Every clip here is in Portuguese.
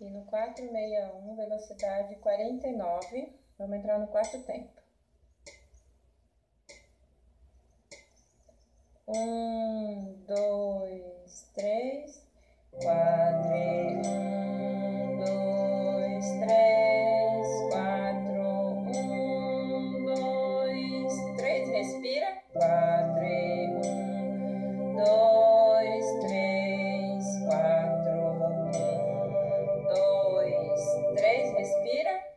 E no 461, velocidade 49. Vamos entrar no quarto tempo. Um, dois, três, quadrilhão.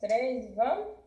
três, vamos?